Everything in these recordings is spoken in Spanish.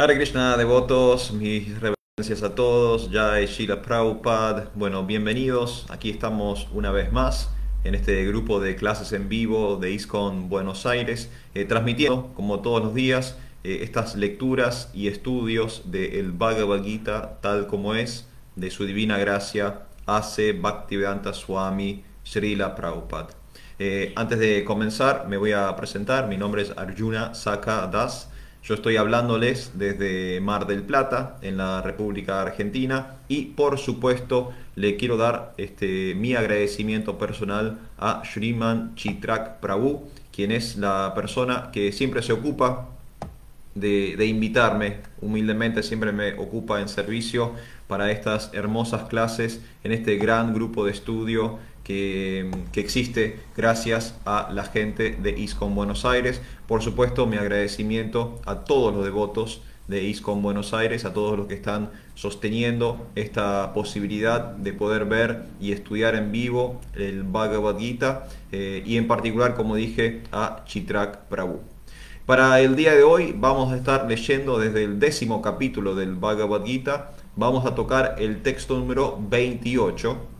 Hare Krishna, devotos, mis reverencias a todos, Jai Shila Prabhupada. Bueno, bienvenidos. Aquí estamos una vez más en este grupo de clases en vivo de ISCON Buenos Aires, eh, transmitiendo, como todos los días, eh, estas lecturas y estudios del Bhagavad Gita tal como es, de su divina gracia, hace Bhaktivedanta Swami Srila Prabhupada. Eh, antes de comenzar, me voy a presentar. Mi nombre es Arjuna Saka Das. Yo estoy hablándoles desde Mar del Plata, en la República Argentina, y por supuesto le quiero dar este, mi agradecimiento personal a Shriman Chitrak Prabhu, quien es la persona que siempre se ocupa de, de, invitarme, humildemente siempre me ocupa en servicio para estas hermosas clases en este gran grupo de estudio que, existe gracias a la gente de ISCON Buenos Aires. Por supuesto, mi agradecimiento a todos los devotos de ISCON Buenos Aires, a todos los que están sosteniendo esta posibilidad de poder ver y estudiar en vivo el Bhagavad Gita eh, y en particular, como dije, a Chitrak Prabhu. Para el día de hoy vamos a estar leyendo desde el décimo capítulo del Bhagavad Gita, vamos a tocar el texto número 28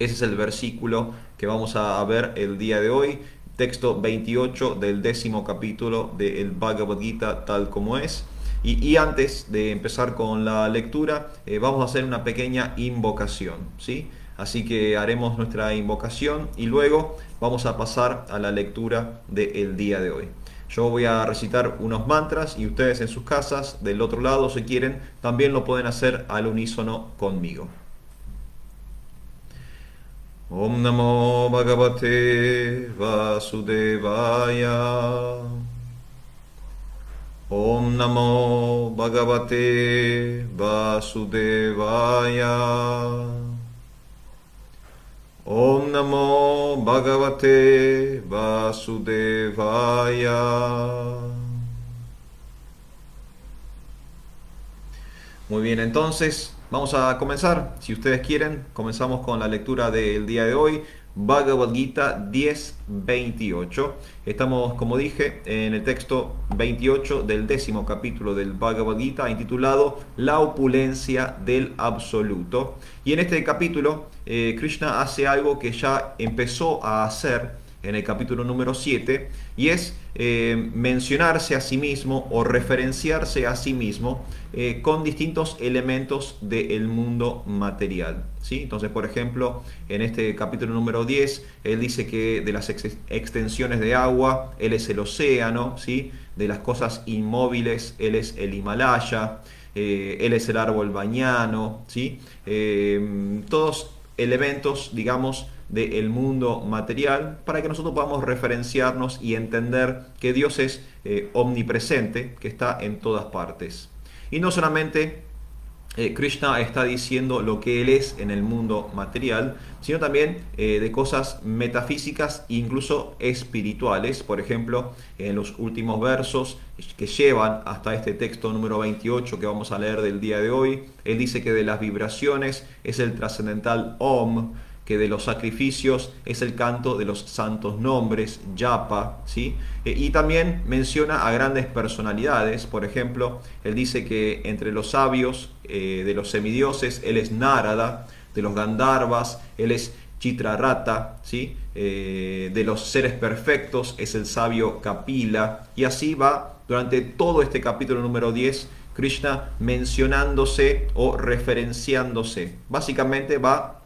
ese es el versículo que vamos a ver el día de hoy, texto 28 del décimo capítulo del Bhagavad Gita tal como es. Y, antes de empezar con la lectura, eh, vamos a hacer una pequeña invocación, ¿sí? Así que haremos nuestra invocación y luego vamos a pasar a la lectura del día de hoy. Yo voy a recitar unos mantras y ustedes en sus casas, del otro lado, si quieren, también lo pueden hacer al unísono conmigo. Om Namo Bhagavate Vasudevaya. Om Namo Bhagavate Vasudevaya. Om Namo Bhagavate Vasudevaya. Muy bien, entonces Vamos a comenzar, si ustedes quieren, comenzamos con la lectura del día de hoy, Bhagavad Gita 10.28. Estamos, como dije, en el texto 28 del décimo capítulo del Bhagavad Gita, intitulado La opulencia del absoluto. Y en este capítulo, eh, Krishna hace algo que ya empezó a hacer en el capítulo número 7, y es eh, mencionarse a sí mismo o referenciarse a sí mismo eh, con distintos elementos del mundo material. ¿sí? Entonces, por ejemplo, en este capítulo número 10, él dice que de las ex extensiones de agua, él es el océano, ¿sí? de las cosas inmóviles, él es el Himalaya, eh, él es el árbol bañano, ¿sí? todos elementos, digamos, del mundo material para que nosotros podamos referenciarnos y entender que Dios es eh, omnipresente, que está en todas partes. Y no solamente eh, Krishna está diciendo lo que Él es en el mundo material, sino también eh, de cosas metafísicas e incluso espirituales. Por ejemplo, en los últimos versos que llevan hasta este texto número 28 que vamos a leer del día de hoy, Él dice que de las vibraciones es el trascendental Om, que de los sacrificios es el canto de los santos nombres, yapa, ¿sí? Eh, y también menciona a grandes personalidades, por ejemplo, él dice que entre los sabios eh, de los semidioses, él es Narada, de los Gandharvas, él es Chitrarata, ¿sí? Eh, de los seres perfectos es el sabio Kapila, y así va durante todo este capítulo número 10, Krishna mencionándose o referenciándose. Básicamente va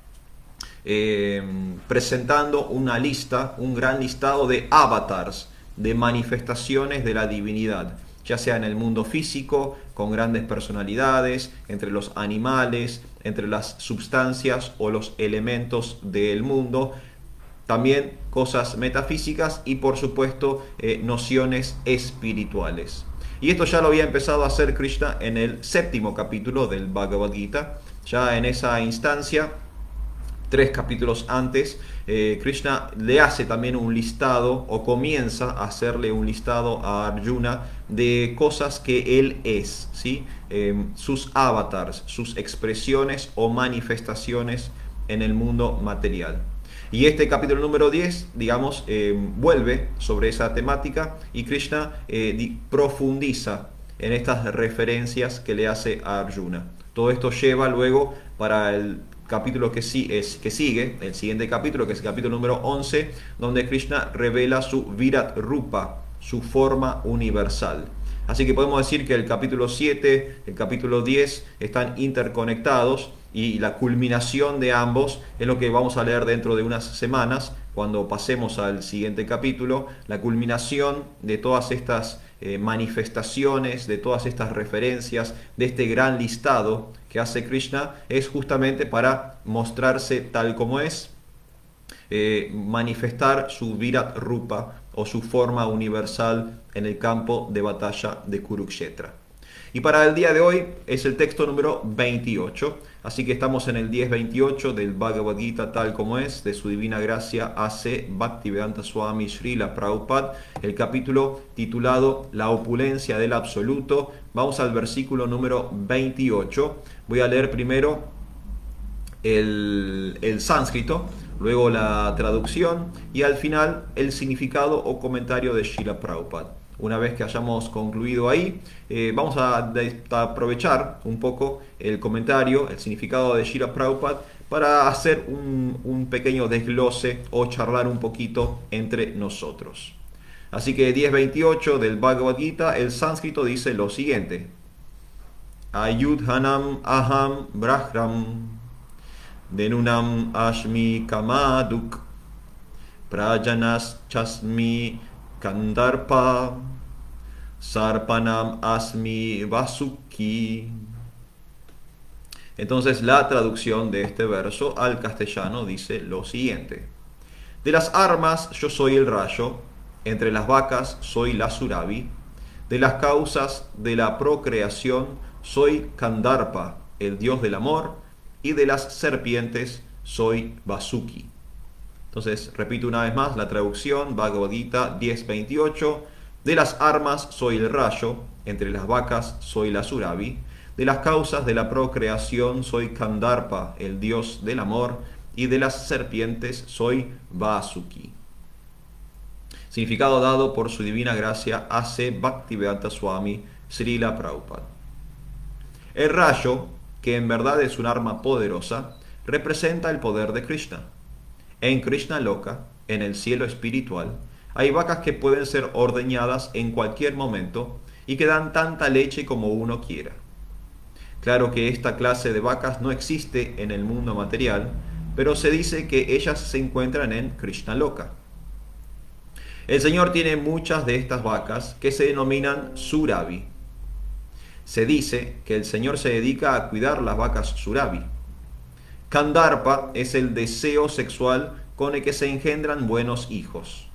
eh, presentando una lista, un gran listado de avatars, de manifestaciones de la divinidad, ya sea en el mundo físico, con grandes personalidades, entre los animales, entre las sustancias o los elementos del mundo, también cosas metafísicas y por supuesto eh, nociones espirituales. Y esto ya lo había empezado a hacer Krishna en el séptimo capítulo del Bhagavad Gita. Ya en esa instancia tres capítulos antes, eh, Krishna le hace también un listado o comienza a hacerle un listado a Arjuna de cosas que él es, ¿sí? Em, sus avatars, sus expresiones o manifestaciones en el mundo material. Y este capítulo número 10, digamos, em, vuelve sobre esa temática y Krishna eh, profundiza en estas referencias que le hace a Arjuna. Todo esto lleva luego para el capítulo que, sí, es, que sigue, el siguiente capítulo, que es el capítulo número 11, donde Krishna revela su Virat Rupa, su forma universal. Así que podemos decir que el capítulo 7, el capítulo 10 están interconectados y la culminación de ambos es lo que vamos a leer dentro de unas semanas, cuando pasemos al siguiente capítulo, la culminación de todas estas eh, manifestaciones, de todas estas referencias, de este gran listado que hace Krishna, es justamente para mostrarse tal como es, eh, manifestar su Virat Rupa o su forma universal en el campo de batalla de Kurukshetra. Y para el día de hoy es el texto número 28, así que estamos en el 1028 del Bhagavad Gita tal como es, de su divina gracia AC Bhaktivedanta Swami Srila Prabhupada, el capítulo titulado La opulencia del absoluto. Vamos al versículo número 28. Voy a leer primero el, el sánscrito, luego la traducción y al final el significado o comentario de Srila Prabhupada. Una vez que hayamos concluido ahí, eh, vamos a, aprovechar un poco el comentario, el significado de Shira Prabhupada para hacer un, un, pequeño desglose o charlar un poquito entre nosotros. Así que 10.28 del Bhagavad Gita, el sánscrito dice lo siguiente. Ayudhanam aham brahram denunam ashmi kamaduk prajanas chasmi Kandarpa Sarpanam Asmi Vasuki. Entonces la traducción de este verso al castellano dice lo siguiente. De las armas yo soy el rayo, entre las vacas soy la surabi, de las causas de la procreación soy Kandarpa, el dios del amor, y de las serpientes soy Vasuki. Entonces, repito una vez más la traducción, Bhagavad Gita 10.28. De las armas soy el rayo, entre las vacas soy la surabi, de las causas de la procreación soy Kandarpa, el dios del amor, y de las serpientes soy Vasuki. Significado dado por su divina gracia A.C. Bhaktivedanta Swami Srila Prabhupada. El rayo, que en verdad es un arma poderosa, representa el poder de Krishna en Krishna Loka, en el cielo espiritual, hay vacas que pueden ser ordeñadas en cualquier momento y que dan tanta leche como uno quiera. Claro que esta clase de vacas no existe en el mundo material, pero se dice que ellas se encuentran en Krishna Loka. El Señor tiene muchas de estas vacas que se denominan Surabi. Se dice que el Señor se dedica a cuidar las vacas Surabi. Kandarpa es el deseo sexual con el que se engendran buenos hijos.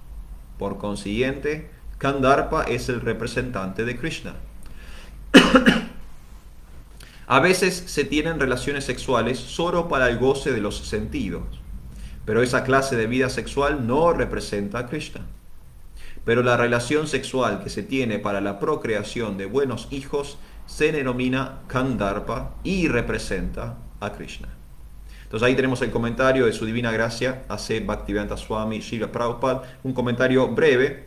Por consiguiente, Kandarpa es el representante de Krishna. A veces se tienen relaciones sexuales solo para el goce de los sentidos, pero esa clase de vida sexual no representa a Krishna. Pero la relación sexual que se tiene para la procreación de buenos hijos se denomina Kandarpa y representa a Krishna. Entonces ahí tenemos el comentario de su divina gracia, hace Bhaktivedanta Swami Shiva Prabhupada, un comentario breve.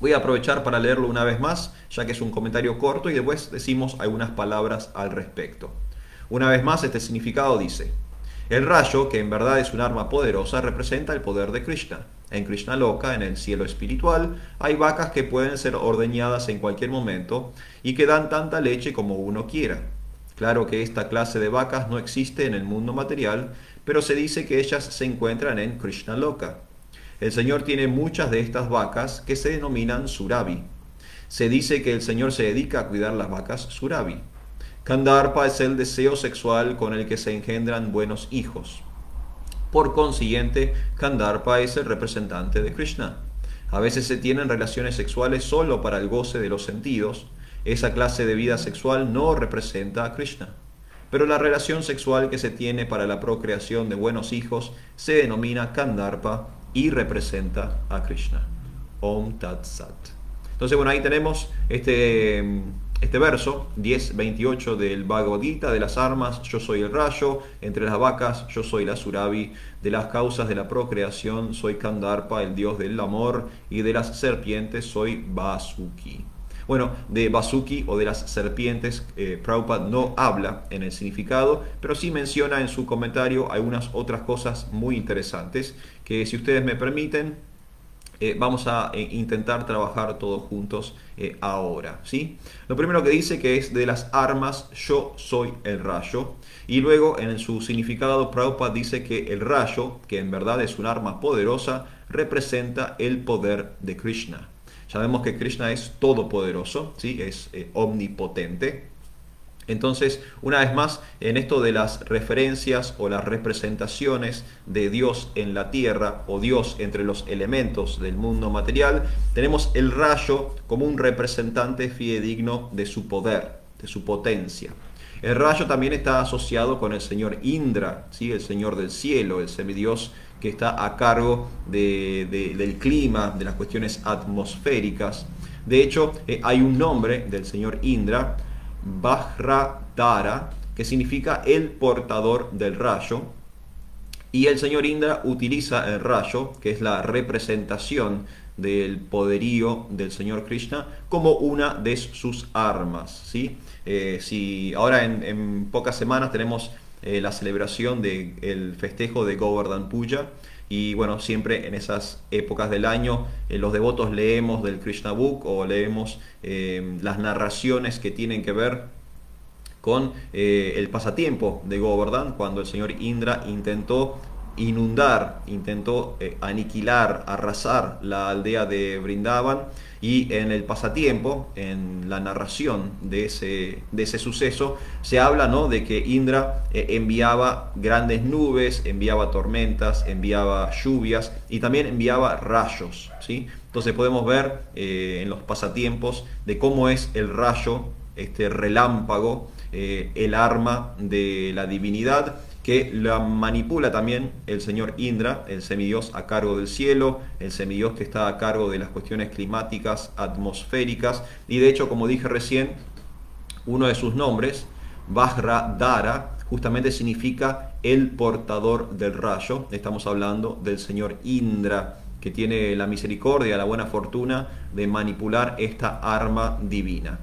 Voy a aprovechar para leerlo una vez más, ya que es un comentario corto y después decimos algunas palabras al respecto. Una vez más, este significado dice, el rayo, que en verdad es un arma poderosa, representa el poder de Krishna. En Krishna Loka, en el cielo espiritual, hay vacas que pueden ser ordeñadas en cualquier momento y que dan tanta leche como uno quiera. Claro que esta clase de vacas no existe en el mundo material, pero se dice que ellas se encuentran en Krishna Loka. El Señor tiene muchas de estas vacas que se denominan Surabi. Se dice que el Señor se dedica a cuidar las vacas Surabi. Kandarpa es el deseo sexual con el que se engendran buenos hijos. Por consiguiente, Kandarpa es el representante de Krishna. A veces se tienen relaciones sexuales solo para el goce de los sentidos, esa clase de vida sexual no representa a Krishna. Pero la relación sexual que se tiene para la procreación de buenos hijos se denomina Kandarpa y representa a Krishna. Om Tat Sat. Entonces, bueno, ahí tenemos este, este verso 10.28 del Bhagavad de las armas yo soy el rayo, entre las vacas yo soy la surabi, de las causas de la procreación soy Kandarpa, el dios del amor, y de las serpientes soy Vasuki. Bueno, de Basuki o de las serpientes, eh, Prabhupada no habla en el significado, pero sí menciona en su comentario algunas otras cosas muy interesantes que si ustedes me permiten, eh, vamos a eh, intentar trabajar todos juntos eh, ahora. ¿sí? Lo primero que dice que es de las armas, yo soy el rayo. Y luego en su significado, Prabhupada dice que el rayo, que en verdad es un arma poderosa, representa el poder de Krishna. Sabemos que Krishna es todopoderoso, ¿sí? es omnipotente. Entonces, una vez más, en esto de las referencias o las representaciones de Dios en la tierra o Dios entre los elementos del mundo material, tenemos el rayo como un representante fidedigno de su poder, de su potencia. El rayo también está asociado con el señor Indra, ¿sí? el señor del cielo, el semidios que está a cargo del clima, de las cuestiones atmosféricas. De hecho, eh, hay un nombre del señor Indra, Dara, que significa el portador del rayo. Y el señor Indra utiliza el rayo, que es la representación del poderío del señor Krishna, como una de sus armas. ¿sí? Eh, si ahora en, pocas semanas tenemos eh, la celebración del festejo de Govardhan Puja, y bueno, siempre en esas épocas del año eh, los devotos leemos del Krishna Book o leemos eh, las narraciones que tienen que ver con eh, el pasatiempo de Govardhan, cuando el señor Indra intentó inundar, intentó aniquilar, arrasar la aldea de Brindavan y en el pasatiempo, en la narración de ese, de ese suceso, se habla ¿no? de que Indra eh, enviaba grandes nubes, enviaba tormentas, enviaba lluvias y también enviaba rayos. ¿sí? Entonces podemos ver eh, en los pasatiempos de cómo es el rayo, este relámpago, eh, el arma de la divinidad que la manipula también el señor Indra, el semidios a cargo del cielo, el semidios que está a cargo de las cuestiones climáticas, atmosféricas, y de hecho, como dije recién, uno de sus nombres, Vajra Dara, justamente significa el portador del rayo. Estamos hablando del señor Indra, que tiene la misericordia, la buena fortuna de manipular esta arma divina.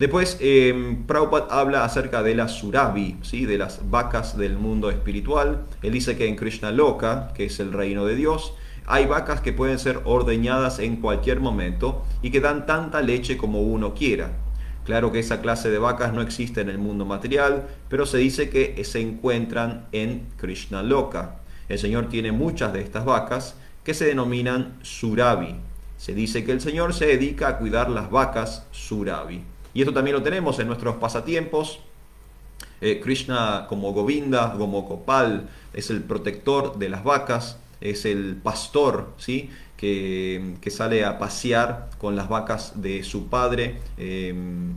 Después, eh, Prabhupada habla acerca de la Surabi, ¿sí? de las vacas del mundo espiritual. Él dice que en Krishna Loka, que es el reino de Dios, hay vacas que pueden ser ordeñadas en cualquier momento y que dan tanta leche como uno quiera. Claro que esa clase de vacas no existe en el mundo material, pero se dice que se encuentran en Krishna Loka. El Señor tiene muchas de estas vacas que se denominan Surabi. Se dice que el Señor se dedica a cuidar las vacas Surabi. Y esto también lo tenemos en nuestros pasatiempos. Eh, Krishna como Govinda, como Gopal, es el protector de las vacas, es el pastor, ¿sí? Que, sale a pasear con las vacas de su padre, eh,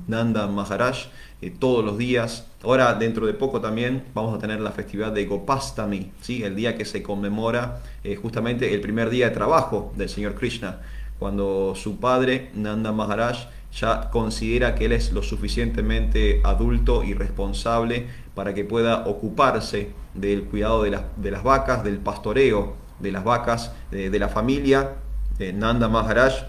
Nanda Maharaj, eh, todos los días. Ahora, dentro de poco también vamos a tener la festividad de Gopastami, ¿sí? el día que se conmemora justamente el primer día de trabajo del Señor Krishna, cuando su padre, Nanda Maharaj, ya considera que él es lo suficientemente adulto y responsable para que pueda ocuparse del cuidado de las, vacas, del pastoreo de las vacas de, la familia. Eh, Nanda Maharaj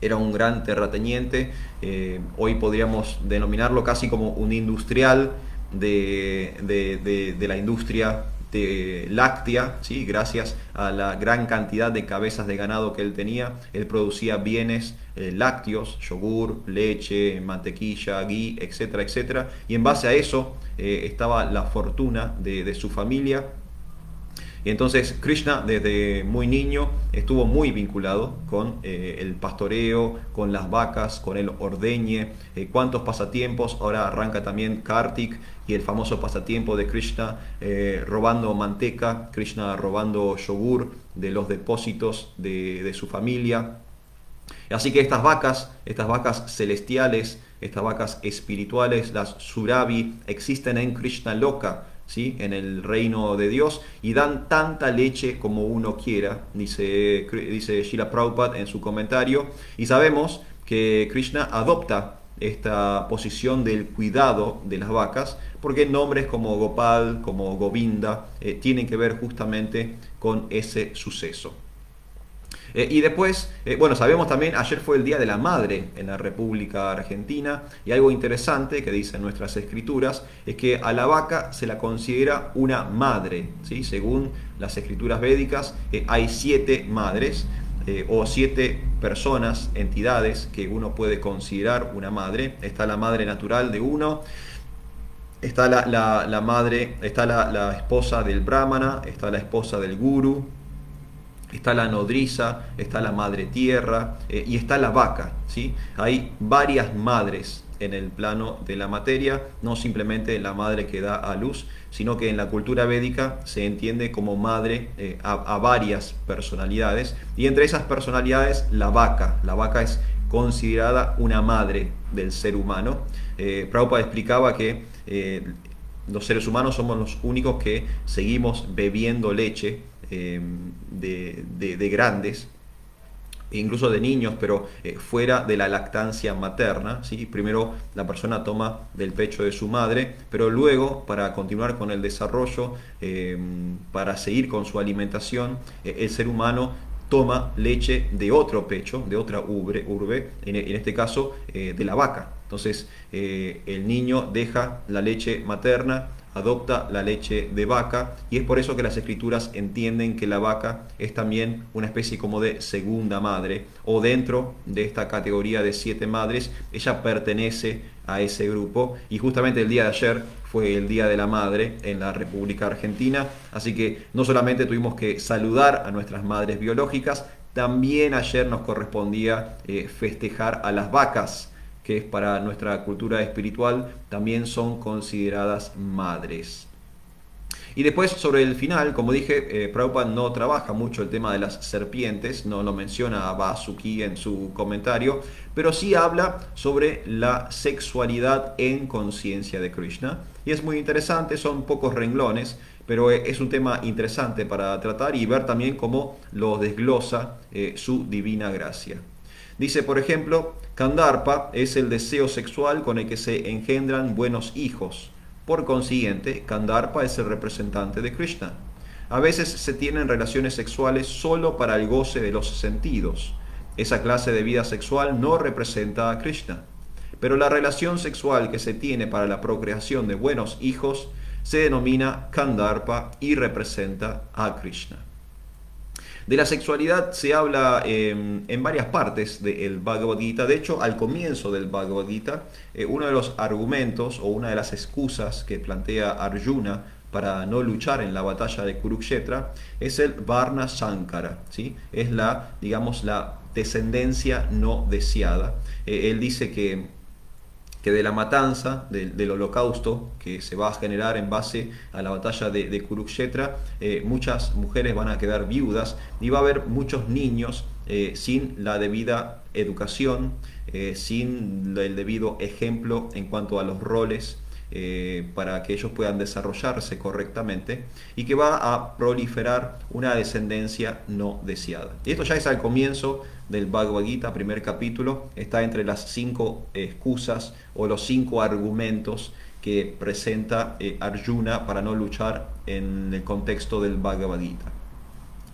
era un gran terrateniente, eh, hoy podríamos denominarlo casi como un industrial de, de la industria láctea, ¿sí? gracias a la gran cantidad de cabezas de ganado que él tenía, él producía bienes eh, lácteos, yogur, leche, mantequilla, ghee, etcétera, etcétera, y en base a eso eh, estaba la fortuna de su familia y entonces Krishna desde muy niño estuvo muy vinculado con eh, el pastoreo, con las vacas, con el ordeñe, eh, cuántos pasatiempos. Ahora arranca también Kartik y el famoso pasatiempo de Krishna eh, robando manteca, Krishna robando yogur de los depósitos de, su familia. Así que estas vacas, estas vacas celestiales, estas vacas espirituales, las Surabi, existen en Krishna Loka ¿sí? en el reino de Dios y dan tanta leche como uno quiera, dice, dice Shila Prabhupada en su comentario. Y sabemos que Krishna adopta esta posición del cuidado de las vacas, porque nombres como Gopal, como Govinda, eh, tienen que ver justamente con ese suceso. Eh, y después, eh, bueno, sabemos también, ayer fue el Día de la Madre en la República Argentina y algo interesante que dicen nuestras escrituras es que a la vaca se la considera una madre, ¿sí? según las escrituras védicas eh, hay siete madres o siete personas, entidades que uno puede considerar una madre. Está la madre natural de uno, está la, madre, está la, la, esposa del brahmana, está la esposa del guru, está la nodriza, está la madre tierra eh, y está la vaca. ¿sí? Hay varias madres en el plano de la materia, no simplemente la madre que da a luz, sino que en la cultura védica se entiende como madre eh, a, varias personalidades y entre esas personalidades la vaca. La vaca es considerada una madre del ser humano. Eh, Prabhupada explicaba que eh, los seres humanos somos los únicos que seguimos bebiendo leche eh, de, grandes, incluso de niños, pero eh, fuera de la lactancia materna. ¿sí? Primero la persona toma del pecho de su madre, pero luego para continuar con el desarrollo, eh, para seguir con su alimentación, el ser humano toma leche de otro pecho, de otra urbe, urbe en, este caso de la vaca. Entonces el niño deja la leche materna adopta la leche de vaca y es por eso que las escrituras entienden que la vaca es también una especie como de segunda madre o dentro de esta categoría de siete madres ella pertenece a ese grupo y justamente el día de ayer fue el Día de la Madre en la República Argentina, así que no solamente tuvimos que saludar a nuestras madres biológicas, también ayer nos correspondía eh, festejar a las vacas que es para nuestra cultura espiritual, también son consideradas madres. Y después sobre el final, como dije, eh, Prabhupada no trabaja mucho el tema de las serpientes, no lo menciona a Basuki en su comentario, pero sí habla sobre la sexualidad en conciencia de Krishna. Y es muy interesante, son pocos renglones, pero eh, es un tema interesante para tratar y ver también cómo lo desglosa eh, su divina gracia. Dice, por ejemplo, Kandarpa es el deseo sexual con el que se engendran buenos hijos. Por consiguiente, Kandarpa es el representante de Krishna. A veces se tienen relaciones sexuales solo para el goce de los sentidos. Esa clase de vida sexual no representa a Krishna. Pero la relación sexual que se tiene para la procreación de buenos hijos se denomina Kandarpa y representa a Krishna. De la sexualidad se habla em, en varias partes del Bhagavad Gita. De hecho, al comienzo del Bhagavad Gita, eh, uno de los argumentos o una de las excusas que plantea Arjuna para no luchar en la batalla de Kurukshetra es el Varna Sankara, ¿sí? es la, digamos, la descendencia no deseada. Eh, él dice que que de la matanza, del holocausto que se va a generar en base a la batalla de, Kurukshetra, eh, muchas mujeres van a quedar viudas y va a haber muchos niños eh, sin la debida educación, eh, sin el debido ejemplo en cuanto a los roles para que ellos puedan desarrollarse correctamente y que va a proliferar una descendencia no deseada. Esto ya es al comienzo del Bhagavad Gita, primer capítulo, está entre las cinco excusas o los cinco argumentos que presenta eh, Arjuna para no luchar en el contexto del Bhagavad Gita.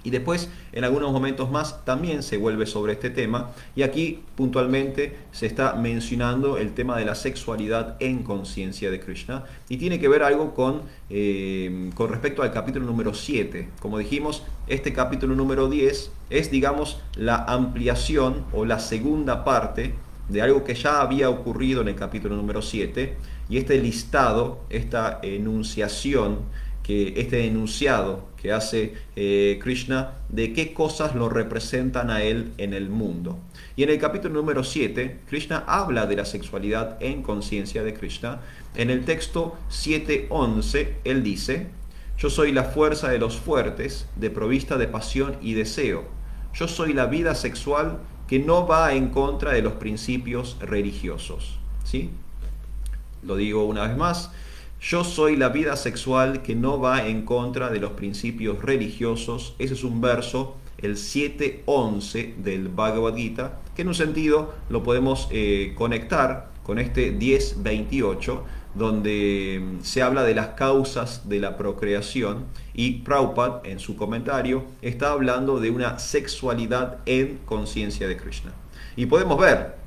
Y después, en algunos momentos más, también se vuelve sobre este tema. Y aquí puntualmente se está mencionando el tema de la sexualidad en conciencia de Krishna. Y tiene que ver algo con, eh, con respecto al capítulo número 7. Como dijimos, este capítulo número 10 es, digamos, la ampliación o la segunda parte de algo que ya había ocurrido en el capítulo número 7. Y este listado, esta enunciación, que este enunciado que hace eh, Krishna de qué cosas lo representan a él en el mundo. Y en el capítulo número 7, Krishna habla de la sexualidad en conciencia de Krishna. En el texto 7.11, él dice, yo soy la fuerza de los fuertes, de provista de pasión y deseo. Yo soy la vida sexual que no va en contra de los principios religiosos. ¿Sí? Lo digo una vez más, yo soy la vida sexual que no va en contra de los principios religiosos. Ese es un verso el 7.11 del Bhagavad Gita, que en un sentido lo podemos eh, conectar con este 10.28, donde mm, se habla de las causas de la procreación y Prabhupada en su comentario está hablando de una sexualidad en conciencia de Krishna. Y podemos ver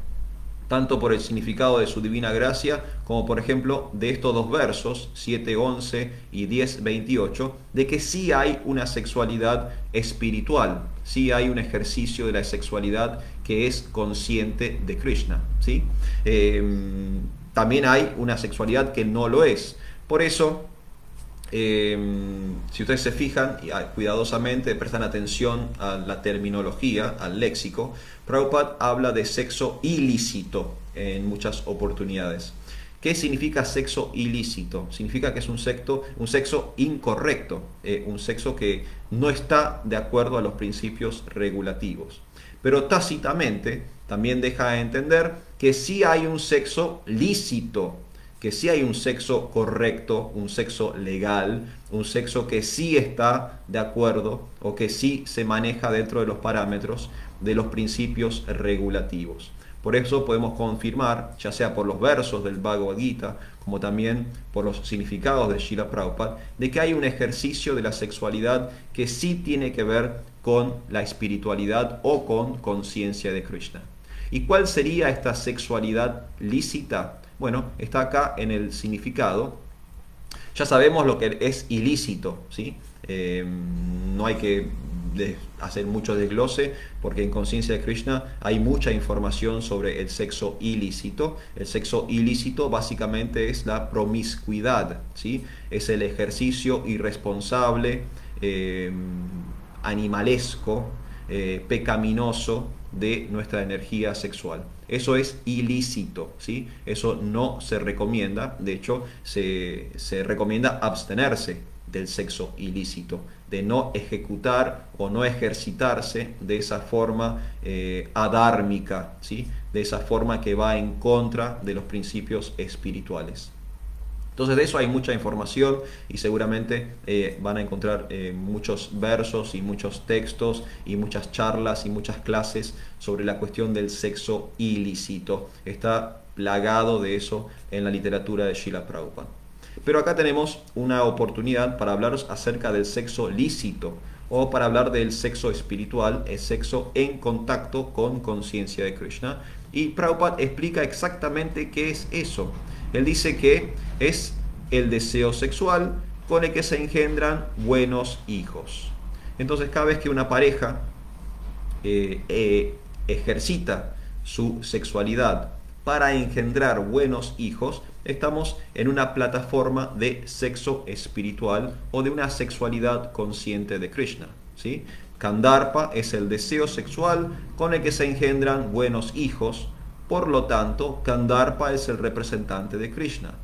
tanto por el significado de su divina gracia, como por ejemplo de estos dos versos, 7.11 y 10.28, de que sí hay una sexualidad espiritual, sí hay un ejercicio de la sexualidad que es consciente de Krishna. ¿sí? Em, también hay una sexualidad que no lo es. Por eso, em, si ustedes se fijan ah, cuidadosamente, prestan atención a la terminología, al léxico, Prabhupada habla de sexo ilícito en muchas oportunidades. ¿Qué significa sexo ilícito? Significa que es un sexo, un sexo incorrecto, eh, un sexo que no está de acuerdo a los principios regulativos. Pero tácitamente también deja de entender que sí hay un sexo lícito, que sí hay un sexo correcto, un sexo legal, un sexo que sí está de acuerdo o que sí se maneja dentro de los parámetros de los principios regulativos. Por eso podemos confirmar, ya sea por los versos del Bhagavad Gita, como también por los significados de Shila Prabhupada, de que hay un ejercicio de la sexualidad que sí tiene que ver con la espiritualidad o con conciencia de Krishna. ¿Y cuál sería esta sexualidad lícita? Bueno, está acá en el significado. Ya sabemos lo que es ilícito, ¿sí? Eh, no hay que hacer mucho desglose, porque en Conciencia de Krishna hay mucha información sobre el sexo ilícito. El sexo ilícito básicamente es la promiscuidad, ¿sí? es el ejercicio irresponsable, eh, animalesco, eh, pecaminoso de nuestra energía sexual. Eso es ilícito, ¿sí? Eso no se recomienda, de hecho se, se recomienda abstenerse del sexo ilícito de no ejecutar o no ejercitarse de esa forma eh, adármica, ¿sí? de esa forma que va en contra de los principios espirituales. Entonces de eso hay mucha información y seguramente eh, van a encontrar eh, muchos versos y muchos textos y muchas charlas y muchas clases sobre la cuestión del sexo ilícito. Está plagado de eso en la literatura de Shila Prabhupada. Pero acá tenemos una oportunidad para hablaros acerca del sexo lícito o para hablar del sexo espiritual, el sexo en contacto con conciencia de Krishna. Y Prabhupada explica exactamente qué es eso. Él dice que es el deseo sexual con el que se engendran buenos hijos. Entonces cada vez que una pareja eh, eh, ejercita su sexualidad para engendrar buenos hijos, estamos en una plataforma de sexo espiritual o de una sexualidad consciente de Krishna. ¿sí? Kandarpa es el deseo sexual con el que se engendran buenos hijos, por lo tanto, Kandarpa es el representante de Krishna.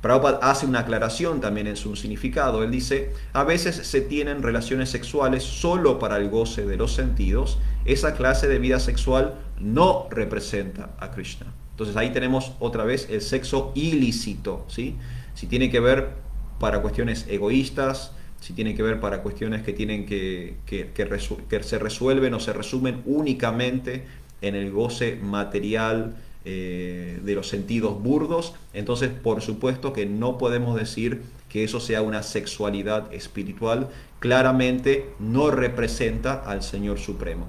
Prabhupada hace una aclaración también en su significado. Él dice, a veces se tienen relaciones sexuales solo para el goce de los sentidos. Esa clase de vida sexual no representa a Krishna. Entonces ahí tenemos otra vez el sexo ilícito, ¿sí? Si tiene que ver para cuestiones egoístas, si tiene que ver para cuestiones que tienen que, que, se resuelven o se resumen únicamente en el goce material eh, de los sentidos burdos, entonces por supuesto que no podemos decir que eso sea una sexualidad espiritual, claramente no representa al Señor Supremo.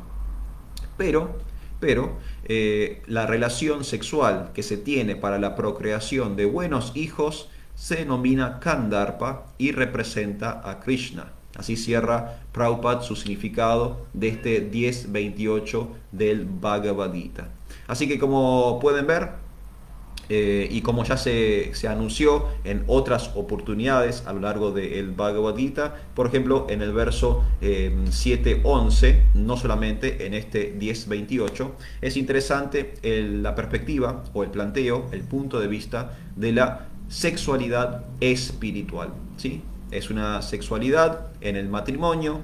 Pero pero eh, la relación sexual que se tiene para la procreación de buenos hijos se denomina Kandarpa y representa a Krishna. Así cierra Prabhupada su significado de este 10.28 del Bhagavad Gita. Así que como pueden ver, eh, y como ya se, anunció en otras oportunidades a lo largo del Bhagavad Gita, por ejemplo en el verso 7.11, eh, no solamente en este 10.28, es interesante la perspectiva o el planteo, el punto de vista de la sexualidad espiritual. ¿sí? Es una sexualidad en el matrimonio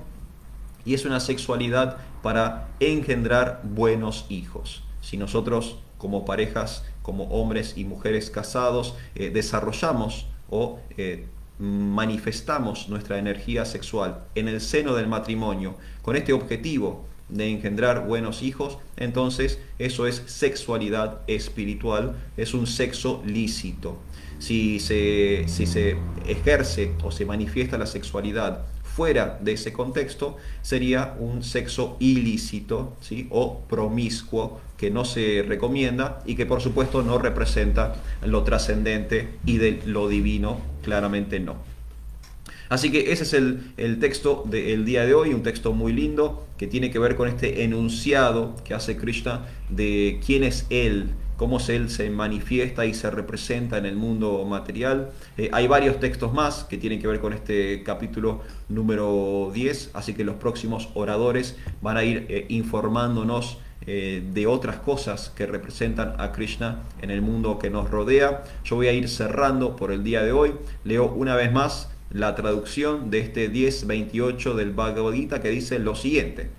y es una sexualidad para engendrar buenos hijos. Si nosotros como parejas como hombres y mujeres casados, eh, desarrollamos o eh, manifestamos nuestra energía sexual en el seno del matrimonio con este objetivo de engendrar buenos hijos, entonces eso es sexualidad espiritual, es un sexo lícito. Si se, si se ejerce o se manifiesta la sexualidad fuera de ese contexto, sería un sexo ilícito ¿sí? o promiscuo que no se recomienda y que por supuesto no representa lo trascendente y de lo divino, claramente no. Así que ese es el, texto del día de hoy, un texto muy lindo que tiene que ver con este enunciado que hace Krishna de quién es Él, cómo Él se manifiesta y se representa en el mundo material. Eh, hay varios textos más que tienen que ver con este capítulo número 10, así que los próximos oradores van a ir eh, informándonos eh, de otras cosas que representan a Krishna en el mundo que nos rodea. Yo voy a ir cerrando por el día de hoy. Leo una vez más la traducción de este 10.28 del Bhagavad Gita que dice lo siguiente.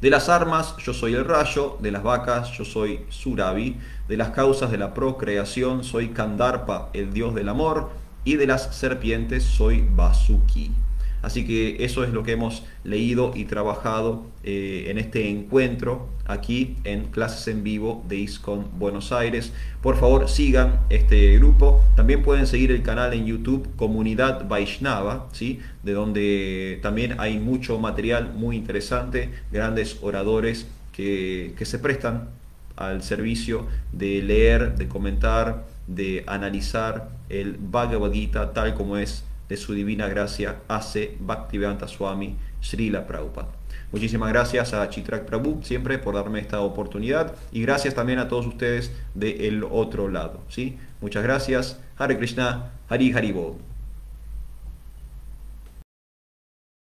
De las armas yo soy el rayo, de las vacas yo soy Suravi, de las causas de la procreación soy Kandarpa, el dios del amor, y de las serpientes soy Vasuki. Así que eso es lo que hemos leído y trabajado eh, en este encuentro aquí en clases en vivo de ISCON Buenos Aires. Por favor, sigan este grupo. También pueden seguir el canal en YouTube Comunidad Vaishnava, ¿sí? de donde también hay mucho material muy interesante, grandes oradores que, que se prestan al servicio de leer, de comentar, de analizar el Bhagavad Gita tal como es de su divina gracia hace Bhaktivedanta Swami Srila Prabhupada. Muchísimas gracias a Chitrak Prabhu siempre por darme esta oportunidad y gracias también a todos ustedes del otro lado. ¿sí? Muchas gracias. Hare Krishna, Hari Hari Bol.